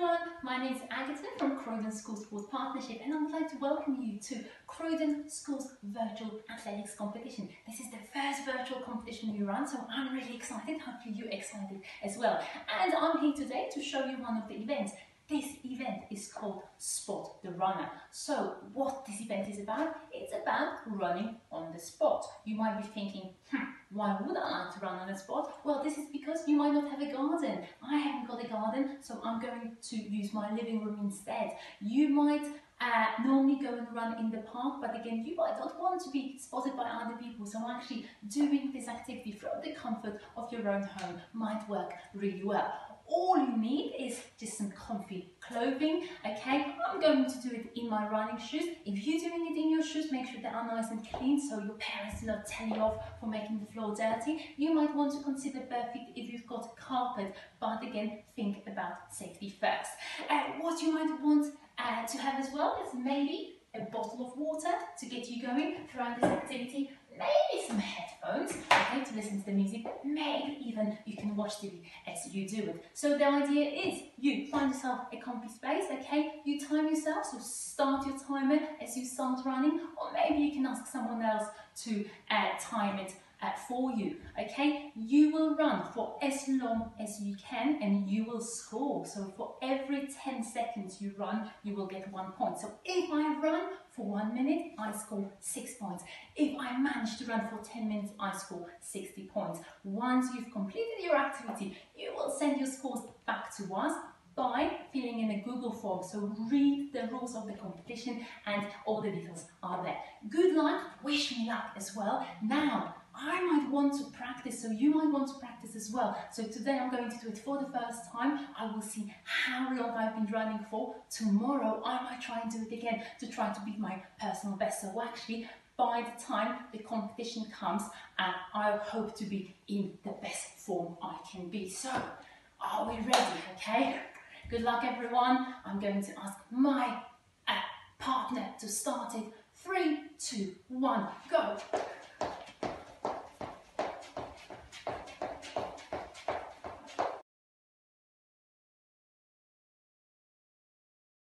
everyone, my name is Agatha from Croydon School Sports Partnership and I'd like to welcome you to Croydon Schools Virtual Athletics Competition. This is the first virtual competition we run so I'm really excited, hopefully you're excited as well. And I'm here today to show you one of the events. This event is called Spot the Runner. So what this event is about, it's about running on the spot. You might be thinking, hmm, why would I like to run on a spot? Well, this is because you might not have a garden. I haven't got a garden, so I'm going to use my living room instead. You might uh, normally go and run in the park, but again, you might not want to be spotted by other people. So actually doing this activity from the comfort of your own home might work really well all you need is just some comfy clothing, okay? I'm going to do it in my running shoes. If you're doing it in your shoes, make sure they are nice and clean so your parents do not tell you off for making the floor dirty. You might want to consider perfect if you've got carpet, but again, think about safety first. Uh, what you might want uh, to have as well is maybe a bottle of water to get you going throughout this activity, maybe some headphones, okay, to listen to the music, maybe even you can watch TV as you do it. So the idea is you find yourself a comfy space, okay, you time yourself, so start your timer as you start running, or maybe you can ask someone else to uh, time it for you, okay? You will run for as long as you can and you will score. So for every 10 seconds you run, you will get one point. So if I run for one minute, I score six points. If I manage to run for 10 minutes, I score 60 points. Once you've completed your activity, you will send your scores back to us by filling in a Google form. So read the rules of the competition and all the details are there. Good luck, wish me luck as well. Now, I might want to practice, so you might want to practice as well. So today I'm going to do it for the first time. I will see how long I've been running for. Tomorrow I might try and do it again to try to beat my personal best. So actually, by the time the competition comes, uh, I hope to be in the best form I can be. So, are we ready, okay? Good luck everyone. I'm going to ask my uh, partner to start it. Three, two, one, go.